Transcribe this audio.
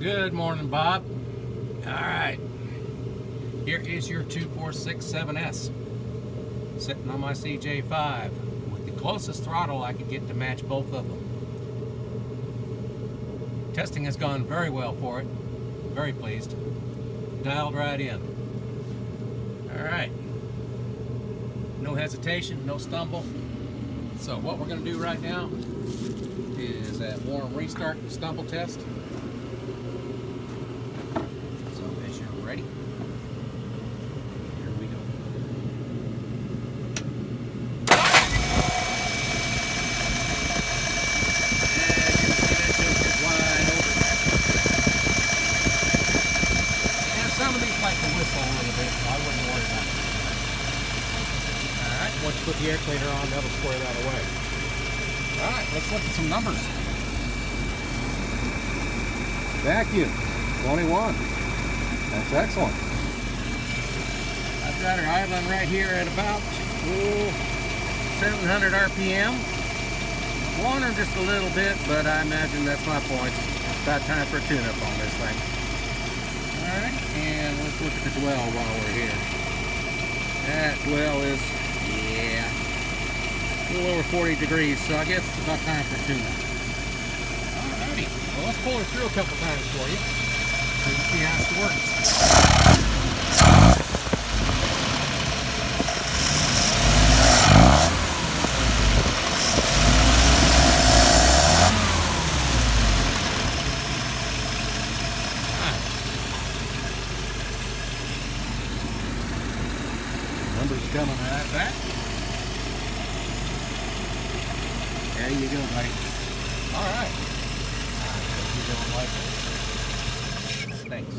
Good morning, Bob. All right. Here is your 2467S. Sitting on my CJ5 with the closest throttle I could get to match both of them. Testing has gone very well for it. Very pleased. Dialed right in. All right. No hesitation, no stumble. So what we're going to do right now is that warm restart stumble test. So as you're ready, here we go. And you can see that choke is wide open. And some of these like to whistle a little bit, so I wouldn't worry about it. Alright, once you put the air cleaner on, that'll square that away. Alright, let's look at some numbers. Vacuum, 21. That's excellent. I've got her idling right here at about oh, 700 RPM. Blown her just a little bit, but I imagine that's my point. It's about time for a tune-up on this thing. Look at the dwell while we're here. That dwell is, yeah, a little over 40 degrees, so I guess it's about time for a tune-up. Alrighty, well let's pull her through a couple times for you, so you can see how it works. Numbers coming. Right back. There you go, buddy. All right. Thanks.